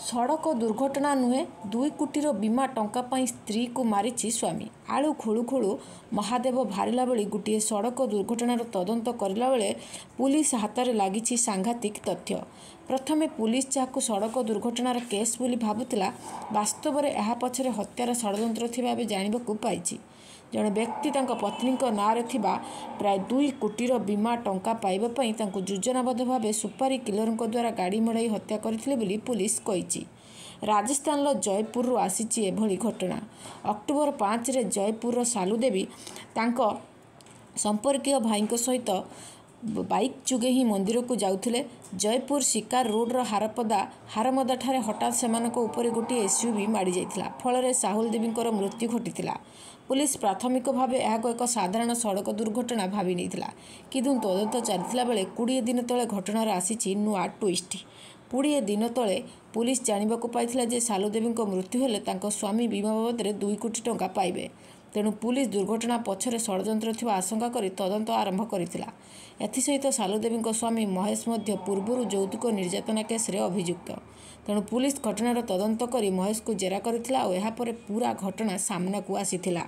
ସଡ଼କ ଦୁର୍ଘଟଣା ନୁହେଁ ଦୁଇ କୋଟିର ବୀମା ଟଙ୍କା ପାଇଁ ସ୍ତ୍ରୀକୁ ମାରିଛି ସ୍ୱାମୀ। ଆଳୁ ଖୋଳୁ ଖୋଳୁ ମହାଦେବ ବାହାରିଲା ଭଳି ଗୋଟିଏ ସଡ଼କ ଦୁର୍ଘଟଣାର ତଦନ୍ତ କରିଲାବେଳେ ପୁଲିସ ହାତରେ ଲାଗିଛି ସାଂଘାତିକ ତଥ୍ୟ। ପ୍ରଥମେ ପୁଲିସ ଯାହାକୁ ସଡ଼କ ଦୁର୍ଘଟଣାର କେସ୍ ବୋଲି ଭାବୁଥିଲା ବାସ୍ତବରେ ଏହା ପଛରେ ହତ୍ୟାର ଷଡ଼ଯନ୍ତ୍ର ଥିବା ଏବେ ଜାଣିବାକୁ ପାଇଛି। ଜଣେ ବ୍ୟକ୍ତି ତାଙ୍କ ପତ୍ନୀଙ୍କ ନାଁରେ ଥିବା ପ୍ରାୟ ଦୁଇ କୋଟିର ବୀମା ଟଙ୍କା ପାଇବା ପାଇଁ ତାଙ୍କୁ ଯୋଜନାବଦ୍ଧ ଭାବେ ସୁପାରି କିଲରଙ୍କ ଦ୍ୱାରା ଗାଡ଼ି ମଡ଼ାଇ ହତ୍ୟା କରିଥିଲେ ବୋଲି ପୁଲିସ କହିଛି। ରାଜସ୍ଥାନର ଜୟପୁରରୁ ଆସିଛି ଏଭଳି ଘଟଣା। ଅକ୍ଟୋବର ପାଞ୍ଚରେ ଜୟପୁରର ଶାଲୁ ଦେବୀ ତାଙ୍କ ସମ୍ପର୍କୀୟ ଭାଇଙ୍କ ସହିତ ବାଇକ୍ ଯୋଗେ ମନ୍ଦିରକୁ ଯାଉଥିଲେ। ଜୟପୁର ଶିକାର ରୋଡର ହାରମଦାଠାରେ ହଠାତ୍ ସେମାନଙ୍କ ଉପରେ ଗୋଟିଏ ଏସ୍ୟୁଭି ମାଡ଼ିଯାଇଥିଲା। ଫଳରେ ଶାହୁଲ ଦେବୀଙ୍କର ମୃତ୍ୟୁ ଘଟିଥିଲା। ପୁଲିସ ପ୍ରାଥମିକ ଭାବେ ଏହାକୁ ଏକ ସାଧାରଣ ସଡ଼କ ଦୁର୍ଘଟଣା ଭାବି ନେଇଥିଲା। କିନ୍ତୁ ତଦନ୍ତ ଚାଲିଥିବା ବେଳେ କୋଡ଼ିଏ ଦିନ ତଳେ ଘଟଣାର ଆସିଛି ନୂଆ ଟ୍ୱିଷ୍ଟ। କୋଡ଼ିଏ ଦିନ ତଳେ ପୁଲିସ ଜାଣିବାକୁ ପାଇଥିଲା ଯେ ଶାଲୁ ଦେବୀଙ୍କ ମୃତ୍ୟୁ ହେଲେ ତାଙ୍କ ସ୍ୱାମୀ ବୀମା ବାବଦରେ ଦୁଇ କୋଟି ଟଙ୍କା ପାଇବେ। ତେଣୁ ପୁଲିସ ଦୁର୍ଘଟଣା ପଛରେ ଷଡ଼ଯନ୍ତ୍ର ଥିବା ଆଶଙ୍କା କରି ତଦନ୍ତ ଆରମ୍ଭ କରିଥିଲା। ଏଥିସହିତ ଶାଲୁ ଦେବୀଙ୍କ ସ୍ୱାମୀ ମହେଶ ମଧ୍ୟ ପୂର୍ବରୁ ଯୌତୁକ ନିର୍ଯାତନା କେସରେ ଅଭିଯୁକ୍ତ। ତେଣୁ ପୁଲିସ ଘଟଣାର ତଦନ୍ତ କରି ମହେଶକୁ ଜେରା କରିଥିଲା ଓ ଏହାପରେ ପୂରା ଘଟଣା ସାମ୍ନାକୁ ଆସିଥିଲା।